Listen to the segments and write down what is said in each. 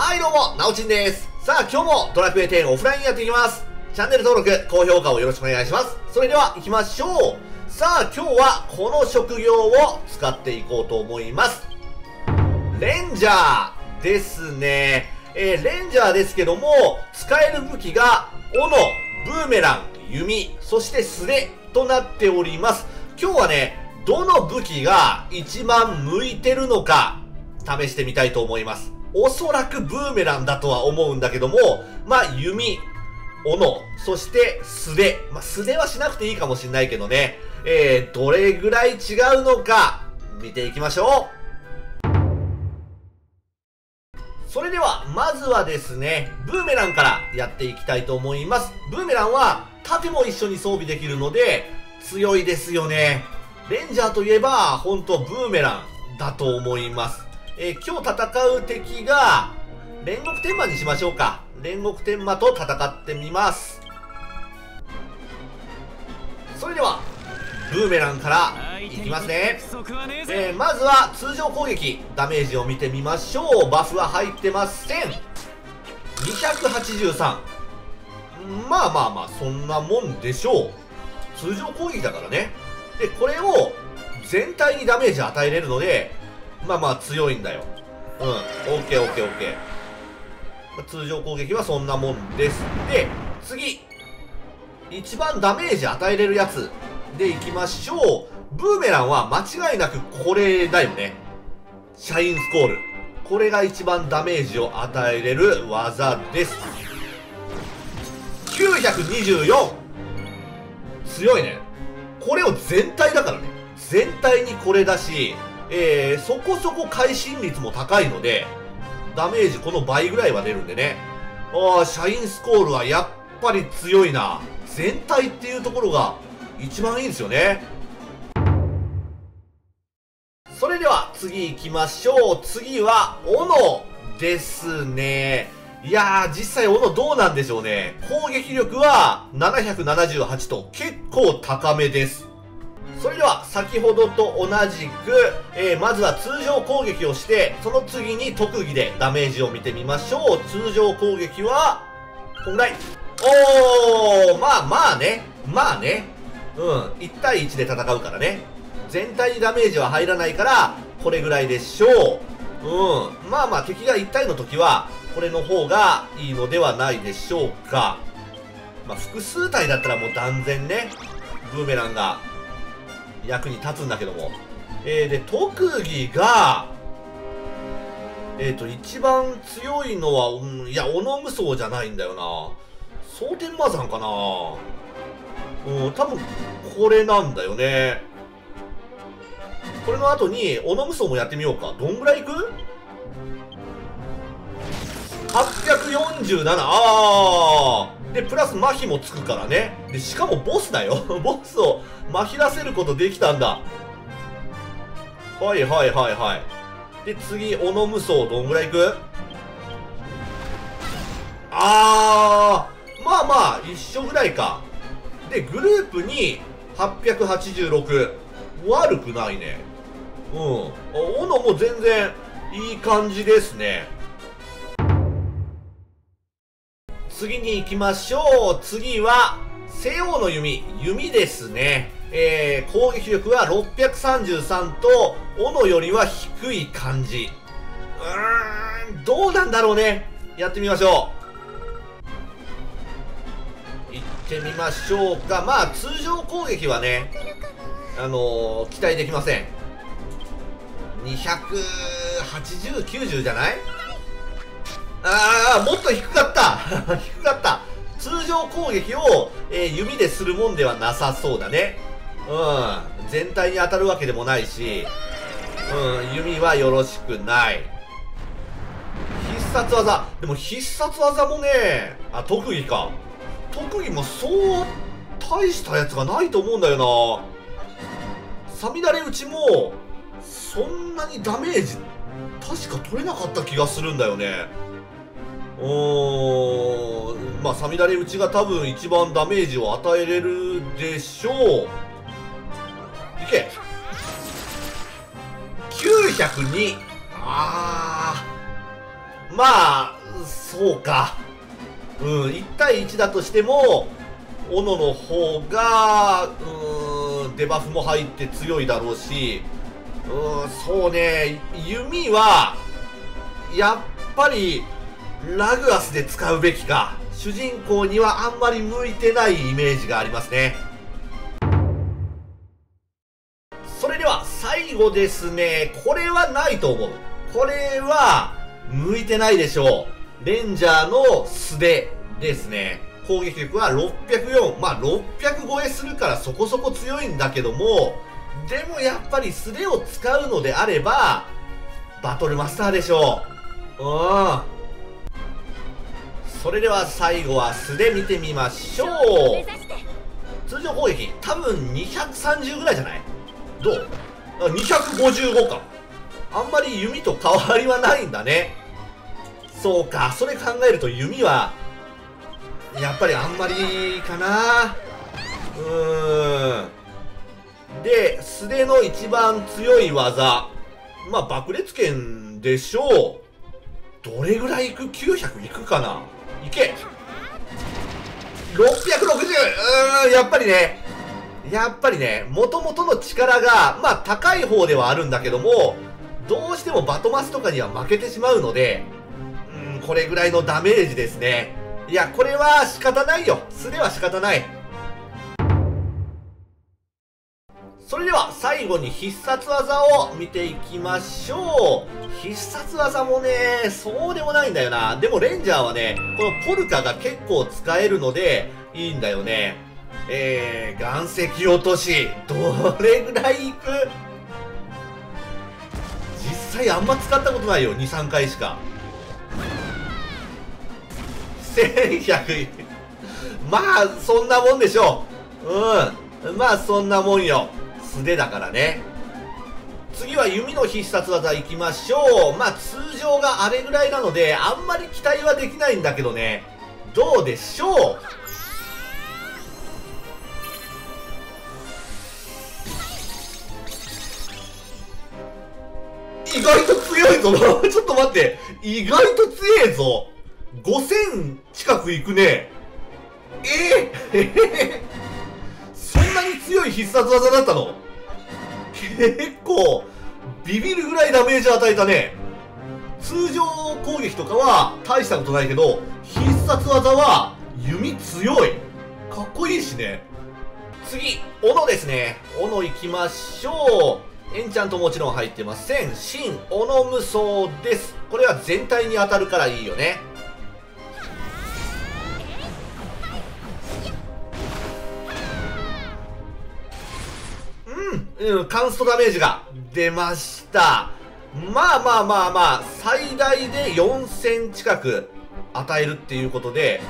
はいどうも、なおちんです。さあ今日もドラクエ10オフラインやっていきます。チャンネル登録、高評価をよろしくお願いします。それでは行きましょう。さあ今日はこの職業を使っていこうと思います。レンジャーですね。えー、レンジャーですけども、使える武器が、斧、ブーメラン、弓、そして素手となっております。今日はね、どの武器が一番向いてるのか、試してみたいと思います。おそらくブーメランだとは思うんだけども、まあ、弓、斧、そして素手。まあ、素手はしなくていいかもしんないけどね、えー、どれぐらい違うのか、見ていきましょう。それでは、まずはですね、ブーメランからやっていきたいと思います。ブーメランは、盾も一緒に装備できるので、強いですよね。レンジャーといえば、ほんとブーメランだと思います。えー、今日戦う敵が、煉獄天魔にしましょうか。煉獄天魔と戦ってみます。それでは、ブーメランからいきますね。えー、まずは通常攻撃、ダメージを見てみましょう。バフは入ってません。283。まあまあまあ、そんなもんでしょう。通常攻撃だからね。で、これを全体にダメージ与えれるので、まあまあ強いんだよ。うん。オッケーオッケーオッケー。通常攻撃はそんなもんです。で、次。一番ダメージ与えれるやつでいきましょう。ブーメランは間違いなくこれだよね。シャインスコール。これが一番ダメージを与えれる技です。924! 強いね。これを全体だからね。全体にこれだし、えー、そこそこ会心率も高いので、ダメージこの倍ぐらいは出るんでね。ああ、シャインスコールはやっぱり強いな。全体っていうところが一番いいんですよね。それでは次行きましょう。次は、斧ですね。いやー、実際斧どうなんでしょうね。攻撃力は778と結構高めです。それでは、先ほどと同じく、えー、まずは通常攻撃をして、その次に特技でダメージを見てみましょう。通常攻撃は、こんぐらい。おー、まあまあね。まあね。うん。1対1で戦うからね。全体にダメージは入らないから、これぐらいでしょう。うん。まあまあ、敵が1体の時は、これの方がいいのではないでしょうか。まあ、複数体だったらもう断然ね、ブーメランが役に立つんだけども。えー、で、特技が、えっ、ー、と、一番強いのは、うん、いや、オノムソウじゃないんだよな。蒼天魔山かなうん、多分、これなんだよね。これの後に、オノムソウもやってみようか。どんぐらいいく ?847! あーで、プラス麻痺もつくからね。で、しかもボスだよ。ボスを麻痺らせることできたんだ。はいはいはいはい。で、次、オノムソウどんぐらいいく？あー、まあまあ、一緒ぐらいか。で、グループに886。悪くないね。うん。オノも全然いい感じですね。次に行きましょう。次は、西欧の弓。弓ですね。えー、攻撃力は633と、斧よりは低い感じ。うーん、どうなんだろうね。やってみましょう。行ってみましょうか。まあ、通常攻撃はね、あのー、期待できません。280、90じゃない？ああ、もっと低かった 低かった通常攻撃を、えー、弓でするもんではなさそうだね。うん。全体に当たるわけでもないし、うん、弓はよろしくない。必殺技。でも必殺技もね、あ、特技か。特技もそう大したやつがないと思うんだよな。サミダレ打ちも、そんなにダメージ、確か取れなかった気がするんだよね。うー、まあ、サミダレ打ちが多分一番ダメージを与えれるでしょう。いけ !902! あー。まあ、そうか。うん、1対1だとしても、斧の方が、うん、デバフも入って強いだろうし、うん、そうね、弓は、やっぱり、ラグアスで使うべきか。主人公にはあんまり向いてないイメージがありますね。それでは最後ですね。これはないと思う。これは向いてないでしょう。レンジャーの素手ですね。攻撃力は604。まあ600超えするからそこそこ強いんだけども、でもやっぱり素手を使うのであれば、バトルマスターでしょう。うん。それでは最後は素で見てみましょう。通常攻撃多分230ぐらいじゃない？どう ?255 か。あんまり弓と変わりはないんだね。そうか。それ考えると弓はやっぱりあんまりかな。うーん。で素手の一番強い技。まあ爆裂剣でしょう。どれぐらいいく ?900 いくかな。いけ660うーんやっぱりね。やっぱりねもともとの力がまあ高い方ではあるんだけどもどうしてもバトマスとかには負けてしまうのでうんこれぐらいのダメージですね。いやこれは仕方ないよ。素では仕方ない。それでは最後に必殺技を見ていきましょう。必殺技もね、そうでもないんだよな。でもレンジャーはね、このポルカが結構使えるので、いいんだよね。えー、岩石落とし。どれぐらいいく？実際あんま使ったことないよ。2、3回しか。1100まあ、そんなもんでしょう。うん。まあ、そんなもんよ。素手だからね。次は弓の必殺技いきましょう。まあ通常があれぐらいなのであんまり期待はできないんだけどね。どうでしょう？意外と強いぞ。ちょっと待って。意外と強いぞ。5000近くいくね。えー、強い必殺技だったの。結構ビビるぐらいダメージ与えたね。通常攻撃とかは大したことないけど必殺技は弓強い。かっこいいしね。次斧ですね。斧いきましょう。エンチャントもちろん入ってません。新斧無双です。これは全体に当たるからいいよね。うん、カンストダメージが出ました。まあまあまあまあ、最大で4000近く与えるっていうことで、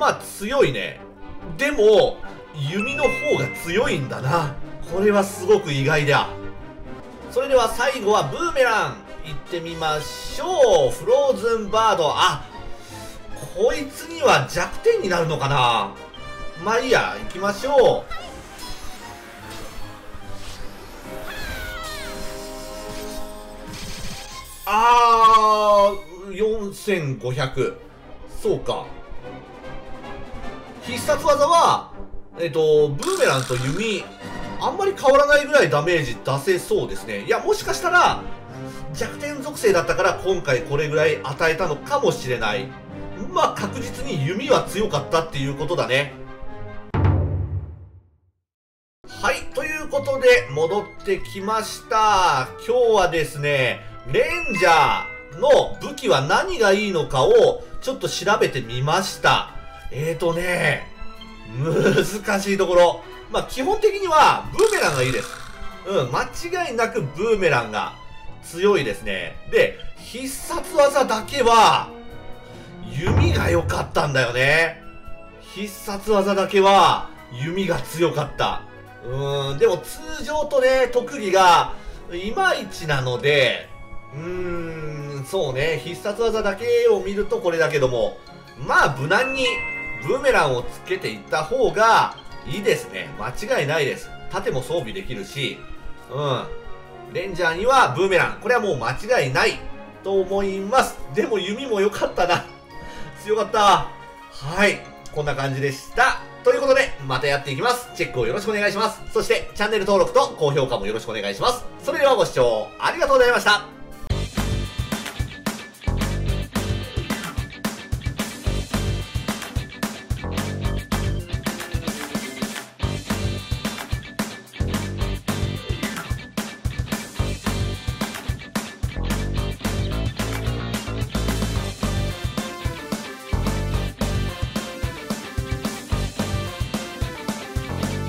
まあ強いね。でも、弓の方が強いんだな。これはすごく意外だ。それでは最後はブーメラン行ってみましょう。フローズンバード。あ、こいつには弱点になるのかなまあいいや、行きましょう。あー、4500。そうか。必殺技は、えっ、と、ブーメランと弓、あんまり変わらないぐらいダメージ出せそうですね。いや、もしかしたら、弱点属性だったから今回これぐらい与えたのかもしれない。まあ、確実に弓は強かったっていうことだね。はい、ということで、戻ってきました。今日はですね、レンジャーの武器は何がいいのかをちょっと調べてみました。えーとね、難しいところ。まあ、基本的にはブーメランがいいです。うん、間違いなくブーメランが強いですね。で、必殺技だけは、弓が良かったんだよね。必殺技だけは、弓が強かった。うーん、でも通常とね、特技が、いまいちなので、うーん、そうね。必殺技だけを見るとこれだけども、まあ無難にブーメランをつけていった方がいいですね。間違いないです。盾も装備できるし、うん。レンジャーにはブーメラン。これはもう間違いないとと思います。でも弓も良かったな。強かった。はい。こんな感じでした。ということで、またやっていきます。チェックをよろしくお願いします。そして、チャンネル登録と高評価もよろしくお願いします。それではご視聴ありがとうございました。